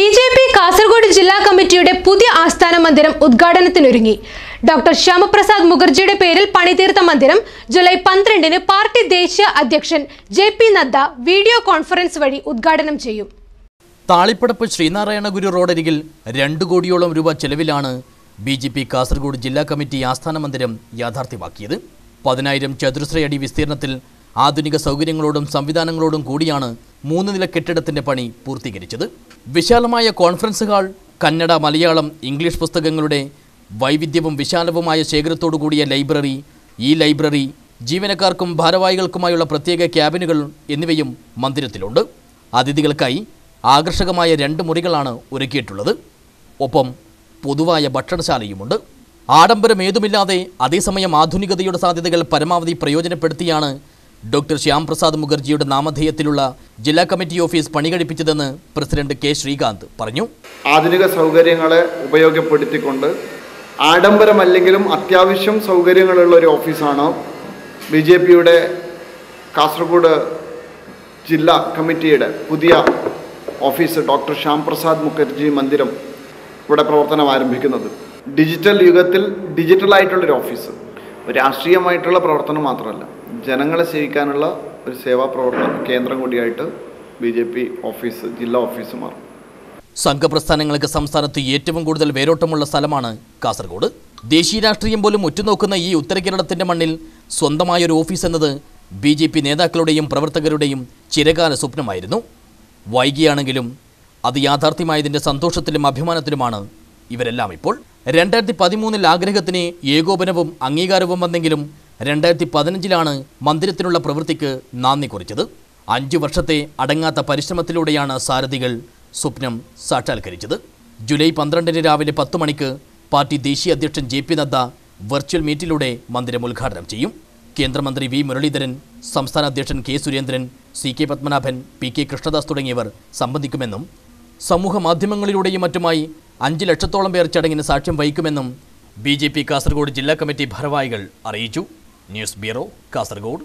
B J P Kasaragod ജില്ലാ കമ്മിറ്റിയുടെ പുതിയ ആസ്ഥാന മന്ദിരം ഉദ്ഘാടനത്തിനൊരുങ്ങി. ഡോക്ടർ ശ്യാമപ്രസാദ് മുഖർജിയുടെ പേരിൽ പണിതീർത്ത മന്ദിരം ജൂലൈ പന്ത്രണ്ടിന് പാർട്ടി ദേശീയ അധ്യക്ഷൻ J P Nadda video conference വഴി ഉദ്ഘാടനം ചെയ്യും. താളിപ്പടപ്പ് ശ്രീനാരായണ ഗുരു റോഡരികിൽ രണ്ട് കോടിയോളം രൂപ ചെലവിലാണ് ബി ജെ പി കാസർഗോഡ് ജില്ലാ കമ്മിറ്റി ആസ്ഥാന മന്ദിരം യാഥാർത്ഥ്യമാക്കിയത്. പതിനായിരം ചതുരശ്രയടി വിസ്തീർണത്തിൽ ആധുനിക സൗകര്യങ്ങളോടും സംവിധാനങ്ങളോടും കൂടിയാണ് മൂന്ന് നില കെട്ടിടത്തിന്റെ പണി പൂർത്തീകരിച്ചത്. വിശാലമായ conference hall Kannada Malayalam English പുസ്തകങ്ങളുടെ വൈവിധ്യവും വിശാലവുമായ ശേഖരത്തോടു കൂടിയ ലൈബ്രറി ഈ ലൈബ്രറി ജീവനക്കാർക്കും ഭാരവാഹികൾക്കുമായുള്ള പ്രത്യേക ക്യാബിനുകൾ എന്നിവയും മന്ദിരത്തിലുണ്ട്. അതിഥികൾക്കായി ആകർഷകമായ രണ്ട് മുറികളാണ് ഒരുക്കിയിട്ടുള്ളത്. ഒപ്പം പൊതുവായ ഭക്ഷണശാലയുമുണ്ട്. ആഡംബരമേതുമില്ലാതെ അതേസമയം ആധുനികതയുടെ സാധ്യതകൾ പരമാവധി പ്രയോജനപ്പെടുത്തിയാണ് ഡോക്ടർ ശ്യാംപ്രസാദ് മുഖർജിയുടെ നാമധേയത്തിലുള്ള ജില്ലാ കമ്മിറ്റി ഓഫീസ് പണികഴിപ്പിച്ചതെന്ന് പ്രസിഡന്റ് കെ ശ്രീകാന്ത് പറഞ്ഞു. ആധുനിക സൗകര്യങ്ങളെ ഉപയോഗപ്പെടുത്തിക്കൊണ്ട് ആഡംബരമല്ലെങ്കിലും അത്യാവശ്യം സൗകര്യങ്ങളുള്ള ഒരു ഓഫീസാണ് ബി ജെ പിയുടെ കാസർഗോഡ് ജില്ലാ കമ്മിറ്റിയുടെ പുതിയ ഓഫീസ് ഡോക്ടർ ശ്യാംപ്രസാദ് മുഖർജി മന്ദിരം ഇവിടെ പ്രവർത്തനം ആരംഭിക്കുന്നത്. ഡിജിറ്റൽ യുഗത്തിൽ ഡിജിറ്റലായിട്ടുള്ളൊരു ഓഫീസ്. രാഷ്ട്രീയമായിട്ടുള്ള പ്രവർത്തനം മാത്രമല്ല. ജനങ്ങളെ സേവിക്കാനുള്ള ഒരു സേവാ പ്രവർത്തന കേന്ദ്രം കൂടിയായിട്ട് ബി ജെ പി ഓഫീസ് ജില്ലാ ഓഫീസ് മാറും. സംഘപ്രസ്ഥാനങ്ങൾക്ക് സംസ്ഥാനത്ത് ഏറ്റവും കൂടുതൽ വേരോട്ടമുള്ള സ്ഥലമാണ് കാസർഗോഡ്. ദേശീയ രാഷ്ട്രീയം പോലും ഉറ്റുനോക്കുന്ന ഈ ഉത്തര കേരളത്തിന്റെ മണ്ണിൽ സ്വന്തമായൊരു ഓഫീസ് എന്നത് ബി ജെ പി നേതാക്കളുടെയും പ്രവർത്തകരുടെയും ചിരകാല സ്വപ്നമായിരുന്നു. വൈകിയാണെങ്കിലും അത് യാഥാർത്ഥ്യമായതിന്റെ സന്തോഷത്തിലും അഭിമാനത്തിലുമാണ് ഇവരെല്ലാം ഇപ്പോൾ. രണ്ടായിരത്തി പതിമൂന്നിൽ ആഗ്രഹത്തിന് ഏകോപനവും അംഗീകാരവും വന്നെങ്കിലും രണ്ടായിരത്തി പതിനഞ്ചിലാണ് മന്ദിരത്തിനുള്ള പ്രവൃത്തിക്ക് നാന്ദി കുറിച്ചത്. അഞ്ചു വർഷത്തെ അടങ്ങാത്ത പരിശ്രമത്തിലൂടെയാണ് സാരഥികൾ സ്വപ്നം സാക്ഷാത്കരിച്ചത്. ജൂലൈ പന്ത്രണ്ടിന് രാവിലെ പത്ത് മണിക്ക് പാർട്ടി ദേശീയ അധ്യക്ഷൻ ജെ പി നദ്ദ വെർച്വൽ മീറ്റിലൂടെ മന്ദിരം ഉദ്ഘാടനം ചെയ്യും. കേന്ദ്രമന്ത്രി വി മുരളീധരൻ സംസ്ഥാന അധ്യക്ഷൻ K Surendran C K Padmanabhan P K Krishnadas തുടങ്ങിയവർ സംബന്ധിക്കുമെന്നും സമൂഹ മാധ്യമങ്ങളിലൂടെയും മറ്റുമായി അഞ്ച് ലക്ഷത്തോളം പേർ ചടങ്ങിന് സാക്ഷ്യം വഹിക്കുമെന്നും ബി ജെ പി കാസർഗോഡ് ജില്ലാ കമ്മിറ്റി ഭാരവാഹികൾ അറിയിച്ചു. News bureau Kasaragod.